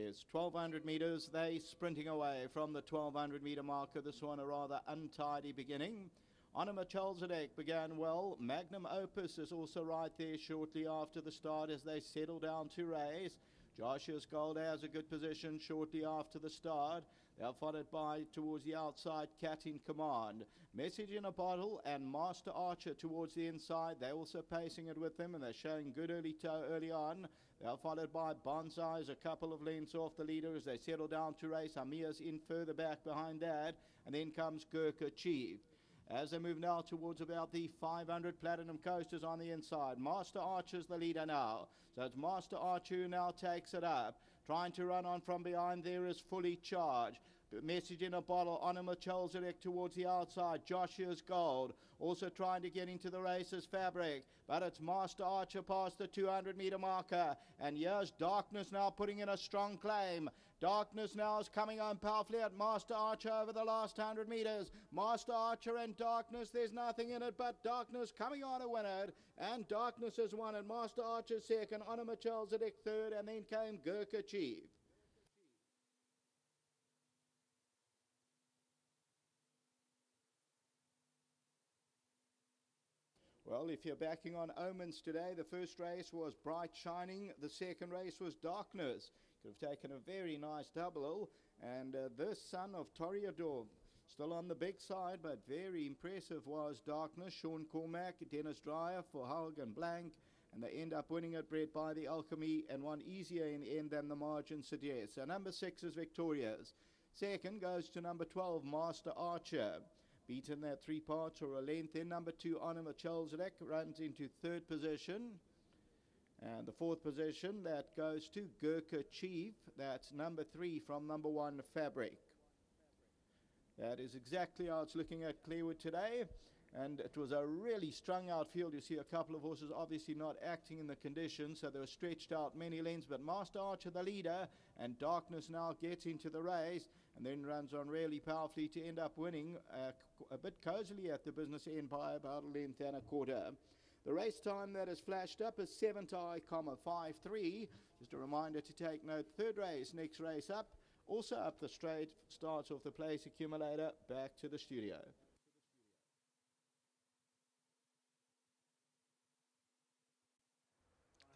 It's 1200 metres. They sprinting away from the 1200 metre marker. This one a rather untidy beginning. Anima Chelzadek began well. Magnum Opus is also right there shortly after the start as they settle down to race. Joshua's Gold has a good position shortly after the start. They're followed by towards the outside Cat in Command. Message in a Bottle and Master Archer towards the inside. They're also pacing it with them and they're showing good early toe early on. They're followed by Bonsai's a couple of lengths off the leader as they settle down to race. Amia's in further back behind that. And then comes Gurkha Chief. As they move now towards about the 500 Platinum Coasters on the inside. Master Archer's the leader now. So it's Master Archer who now takes it up. Trying to run on from behind there is fully charged. Message in a bottle. Anima Chelzarek towards the outside. Joshua's Gold. Also trying to get into the races fabric. But it's Master Archer past the 200 meter marker. And here's Darkness now putting in a strong claim. Darkness now is coming on powerfully at Master Archer over the last 100 meters. Master Archer and Darkness, there's nothing in it but Darkness coming on a winner. And Darkness has won, and Master Archer second, Anima Chelzadek third, and then came Gurkha Chief. Well, if you're backing on omens today, the first race was bright shining, the second race was darkness. Could have taken a very nice double, and uh, this son of Toreador, still on the big side, but very impressive was darkness. Sean Cormack, Dennis Dreyer for Haug and Blank, and they end up winning it, bred by the Alchemy, and one easier in the end than the margin suggests. So number six is victorious. Second goes to number 12, Master Archer beaten that three parts or a length. Then number two, Anima Chelzarek runs into third position. And the fourth position, that goes to Gurkha Chief. That's number three from number one, Fabric. That is exactly how it's looking at Clairwood today. And it was a really strung out field. You see a couple of horses obviously not acting in the conditions, so they were stretched out many lengths. But Master Archer, the leader, and Darkness now gets into the race and then runs on really powerfully to end up winning uh, a bit cozily at the business end by about a length and a quarter. The race time that has flashed up is 7 I, comma 5 3. Just a reminder to take note. Third race, next race up. Also up the straight, starts off the place accumulator, back to the studio.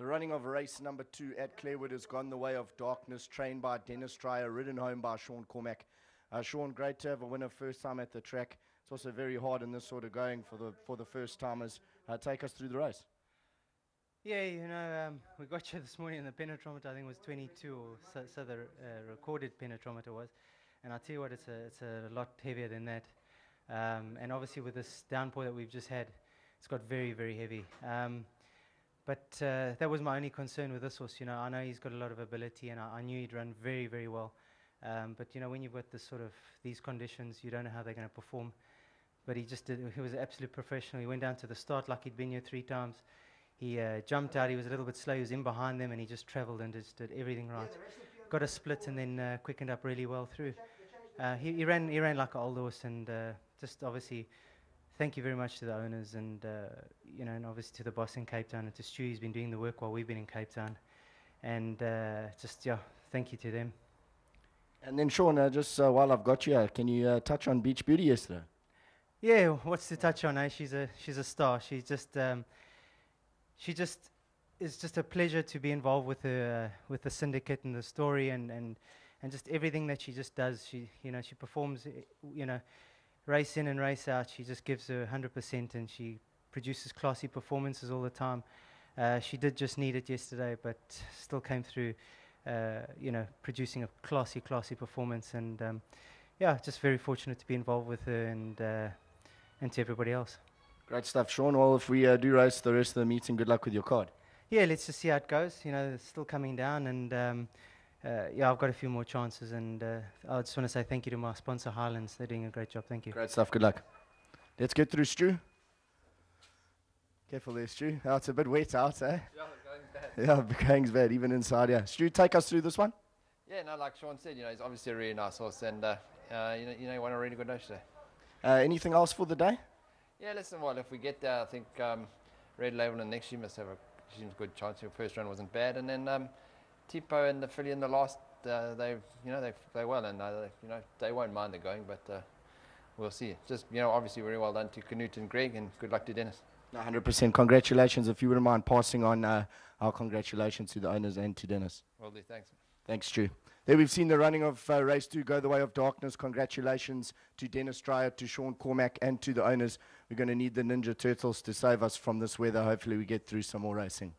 The running of race number two at Clairwood has gone the way of darkness, trained by Dennis Dreyer, ridden home by Sean Cormack. Uh, Sean, great to have a winner first time at the track. It's also very hard in this sort of going for the for the first timers. Uh, take us through the race. Yeah, you know, um, we got you this morning, the penetrometer I think was 22, or so, so the uh, recorded penetrometer was. And I tell you what, it's a it's a lot heavier than that. Um, and obviously with this downpour that we've just had, it's got very very heavy. Um, but uh, that was my only concern with this horse. You know, I know he's got a lot of ability, and I, I knew he'd run very, very well. Um, but you know, when you've got this sort of these conditions, you don't know how they're going to perform. But he just did. He was an absolute professional. He went down to the start like he'd been here three times. He uh, jumped out. He was a little bit slow. He was in behind them, and he just travelled and just did everything right. Got a split and then uh, quickened up really well through. Uh, he, he, ran. He ran like an old horse, and uh, just obviously thank you very much to the owners and, uh, you know, and obviously to the boss in Cape Town and to Stu. He's been doing the work while we've been in Cape Town. And uh, just, yeah, thank you to them. And then, Sean, uh, just uh, while I've got you, uh, can you uh, touch on Beach Beauty yesterday? Yeah, what's to touch on? Eh? She's a she's a star. She's just um, she just is just a pleasure to be involved with her uh, with the syndicate and the story and, and and just everything that she just does. She you know she performs you know race in and race out, she just gives her 100% and she produces classy performances all the time. Uh, she did just need it yesterday, but still came through, uh, you know, producing a classy, classy performance. And um, yeah, just very fortunate to be involved with her and, uh, and to everybody else. Great stuff, Sean. Well, if we uh, do race the rest of the meeting, good luck with your card. Yeah, let's just see how it goes. You know, it's still coming down and. Um, uh, yeah, I've got a few more chances, and uh, I just want to say thank you to my sponsor, Highlands. They're doing a great job. Thank you. Great stuff. Good luck. Let's get through, Stu. Careful there, Stu. Oh, it's a bit wet out, eh? Yeah, going bad. Yeah, going's bad, even inside, yeah. Stu, take us through this one. Yeah, no, like Sean said, you know, he's obviously a really nice horse, and uh, uh, you know, you know, he won a really good race today. Uh, anything else for the day? Yeah, listen, well, if we get there, I think um, Red Label and next year must have a seems good chance. Your first run wasn't bad, and then. Um, Tipo and the filly in the last, uh, they you know they they well and uh, you know they won't mind the going, but uh, we'll see. Just you know, obviously very well done to Canute and Greg, and good luck to Dennis. 100%. Congratulations. If you wouldn't mind passing on uh, our congratulations to the owners and to Dennis. Well, do thanks. Thanks, Stu. There we've seen the running of uh, race two go the way of darkness. Congratulations to Dennis Dreyer, to Sean Cormack, and to the owners. We're going to need the Ninja Turtles to save us from this weather. Hopefully, we get through some more racing.